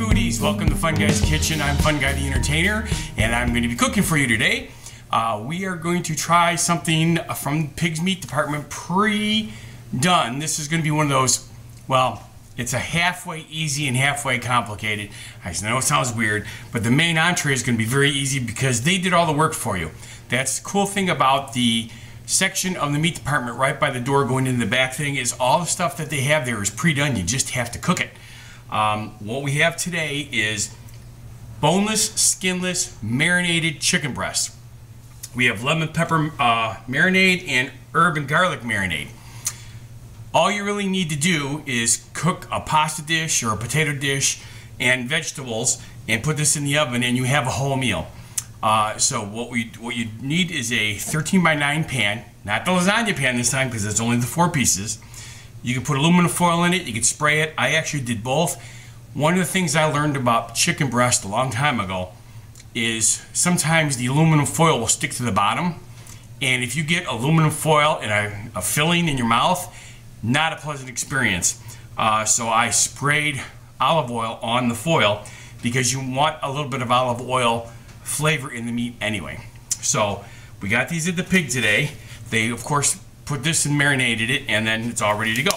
Foodies, welcome to Fun Guys Kitchen. I'm Fun Guy the Entertainer, and I'm going to be cooking for you today. Uh, we are going to try something from the Pig's Meat Department pre-done. This is going to be one of those, well, it's a halfway easy and halfway complicated. I know it sounds weird, but the main entree is going to be very easy because they did all the work for you. That's the cool thing about the section of the meat department right by the door going into the back thing is all the stuff that they have there is pre-done. You just have to cook it. Um, what we have today is boneless, skinless, marinated chicken breast. We have lemon pepper uh, marinade and herb and garlic marinade. All you really need to do is cook a pasta dish or a potato dish and vegetables and put this in the oven and you have a whole meal. Uh, so what we what you need is a 13 by 9 pan, not the lasagna pan this time because it's only the four pieces. You can put aluminum foil in it, you can spray it. I actually did both. One of the things I learned about chicken breast a long time ago is sometimes the aluminum foil will stick to the bottom. And if you get aluminum foil and a, a filling in your mouth, not a pleasant experience. Uh, so I sprayed olive oil on the foil because you want a little bit of olive oil flavor in the meat anyway. So we got these at the pig today. They, of course, put this and marinated it, and then it's all ready to go.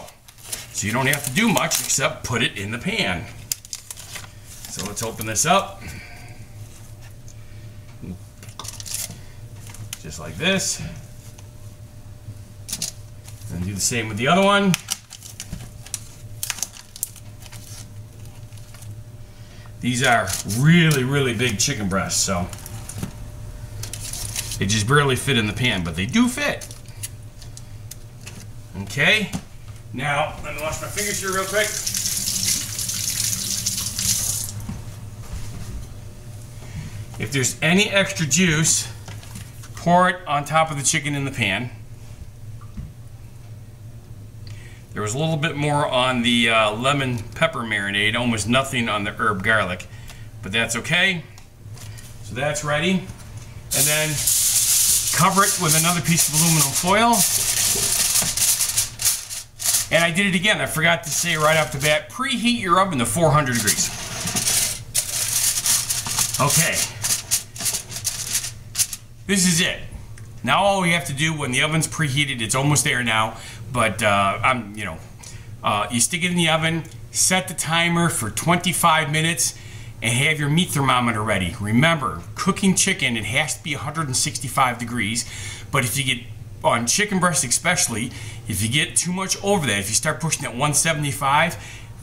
So you don't have to do much except put it in the pan. So let's open this up. Just like this. And do the same with the other one. These are really, really big chicken breasts, so they just barely fit in the pan, but they do fit. Okay, now let me wash my fingers here real quick. If there's any extra juice, pour it on top of the chicken in the pan. There was a little bit more on the uh, lemon pepper marinade, almost nothing on the herb garlic, but that's okay. So that's ready. And then cover it with another piece of aluminum foil. And I did it again. I forgot to say right off the bat, preheat your oven to 400 degrees. Okay. This is it. Now all we have to do when the oven's preheated, it's almost there now, but uh, I'm, you know, uh, you stick it in the oven, set the timer for 25 minutes, and have your meat thermometer ready. Remember, cooking chicken, it has to be 165 degrees, but if you get on chicken breast especially, if you get too much over that, if you start pushing at 175,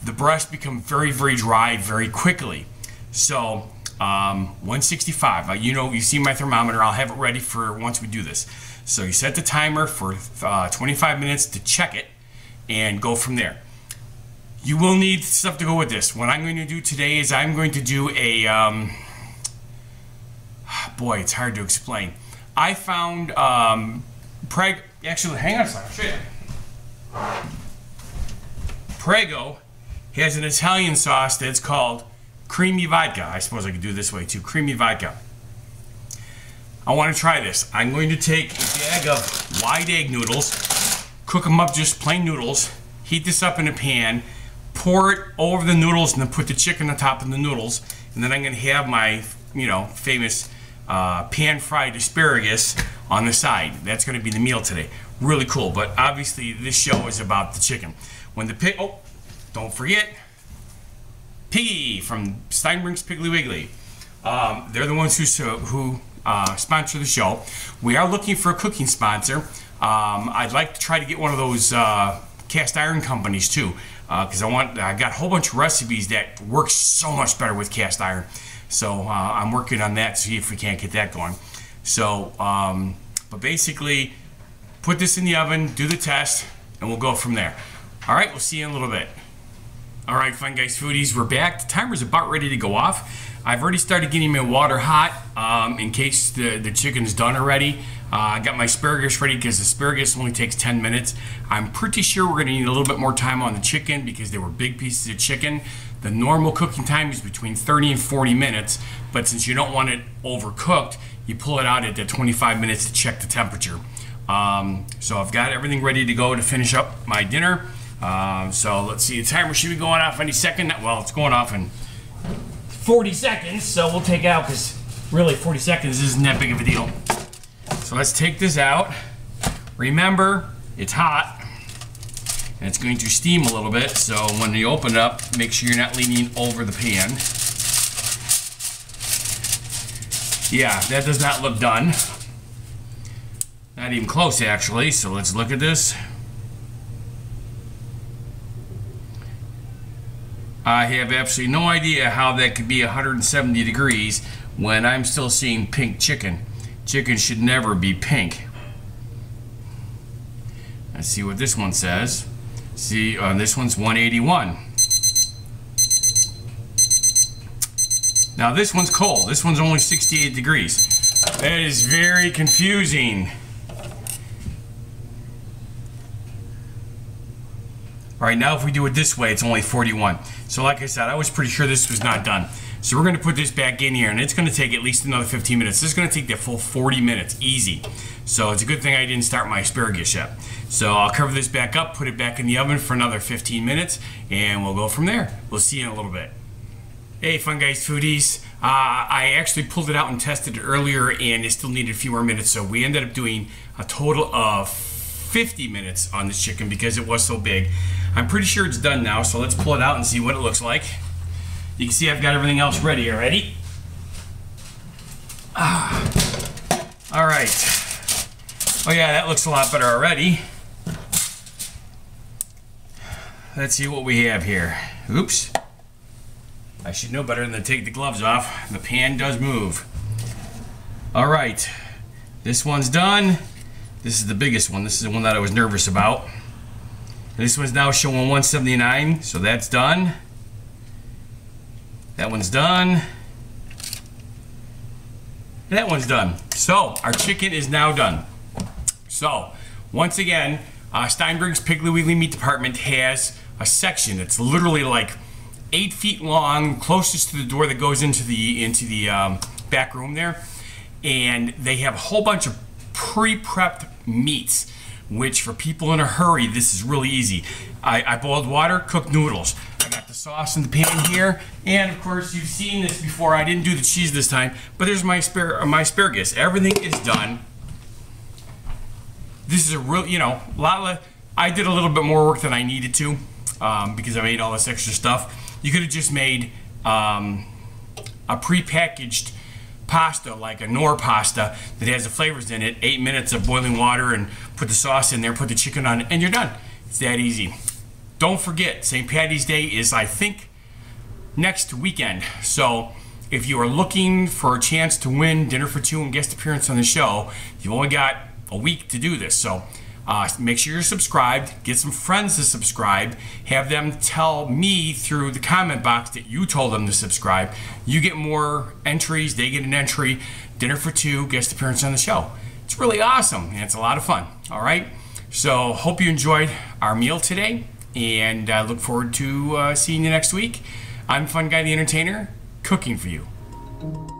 the breast become very, very dry very quickly. So um, 165, uh, you know, you see my thermometer, I'll have it ready for once we do this. So you set the timer for uh, 25 minutes to check it and go from there. You will need stuff to go with this. What I'm going to do today is I'm going to do a, um, boy, it's hard to explain. I found um, Preg, actually, hang on a second, I'll show you. Prego has an Italian sauce that's called creamy vodka. I suppose I could do this way too, creamy vodka. I want to try this. I'm going to take a bag of wide egg noodles, cook them up just plain noodles, heat this up in a pan, pour it over the noodles, and then put the chicken on top of the noodles. And then I'm going to have my, you know, famous uh, pan-fried asparagus on the side. That's going to be the meal today. Really cool, but obviously this show is about the chicken. When the pig, oh, don't forget, Piggy from Steinbrink's Piggly Wiggly. Um, they're the ones who, who uh, sponsor the show. We are looking for a cooking sponsor. Um, I'd like to try to get one of those uh, cast iron companies too, because uh, I want I got a whole bunch of recipes that work so much better with cast iron. So uh, I'm working on that see if we can't get that going. So, um, but basically, put this in the oven, do the test, and we'll go from there. All right, we'll see you in a little bit. All right, Fun Guys Foodies, we're back. The timer's about ready to go off. I've already started getting my water hot um, in case the, the chicken's done already. Uh, I got my asparagus ready because asparagus only takes 10 minutes. I'm pretty sure we're gonna need a little bit more time on the chicken because they were big pieces of chicken. The normal cooking time is between 30 and 40 minutes, but since you don't want it overcooked, you pull it out at the 25 minutes to check the temperature. Um, so I've got everything ready to go to finish up my dinner. Um, so let's see, the timer should be going off any second. Well, it's going off in 40 seconds, so we'll take out because really 40 seconds isn't that big of a deal. So let's take this out. Remember, it's hot and it's going to steam a little bit, so when you open it up, make sure you're not leaning over the pan. Yeah, that does not look done. Not even close, actually, so let's look at this. I have absolutely no idea how that could be 170 degrees when I'm still seeing pink chicken. Chicken should never be pink. Let's see what this one says. See, uh, this one's 181. Now this one's cold. This one's only 68 degrees. That is very confusing. All right, now if we do it this way, it's only 41. So like I said, I was pretty sure this was not done. So we're gonna put this back in here and it's gonna take at least another 15 minutes. This is gonna take the full 40 minutes, easy. So it's a good thing I didn't start my asparagus yet. So I'll cover this back up, put it back in the oven for another 15 minutes, and we'll go from there. We'll see you in a little bit. Hey, Fun Guys Foodies. Uh, I actually pulled it out and tested it earlier, and it still needed a few more minutes, so we ended up doing a total of 50 minutes on this chicken because it was so big. I'm pretty sure it's done now, so let's pull it out and see what it looks like. You can see I've got everything else ready already. Ah. All right. Oh yeah, that looks a lot better already. Let's see what we have here. Oops. I should know better than to take the gloves off. The pan does move. All right. This one's done. This is the biggest one. This is the one that I was nervous about. This one's now showing 179, so that's done. That one's done. That one's done. So, our chicken is now done. So, once again, uh, Steinberg's Piggly Wiggly Meat Department has a section that's literally like eight feet long, closest to the door that goes into the into the um, back room there, and they have a whole bunch of pre-prepped meats. Which for people in a hurry, this is really easy. I, I boiled water, cooked noodles. I got the sauce in the pan here, and of course you've seen this before. I didn't do the cheese this time, but there's my aspar my asparagus. Everything is done. This is a real, you know, a lot. I did a little bit more work than I needed to um, because I made all this extra stuff. You could have just made um, a pre-packaged pasta, like a Knorr pasta that has the flavors in it, eight minutes of boiling water and put the sauce in there, put the chicken on and you're done. It's that easy. Don't forget, St. Patty's Day is, I think, next weekend. So if you are looking for a chance to win dinner for two and guest appearance on the show, you've only got a week to do this. So uh, make sure you're subscribed. Get some friends to subscribe. Have them tell me through the comment box that you told them to subscribe. You get more entries. They get an entry. Dinner for two, guest appearance on the show. It's really awesome and it's a lot of fun. All right. So hope you enjoyed our meal today, and I uh, look forward to uh, seeing you next week. I'm Fun Guy the Entertainer, cooking for you.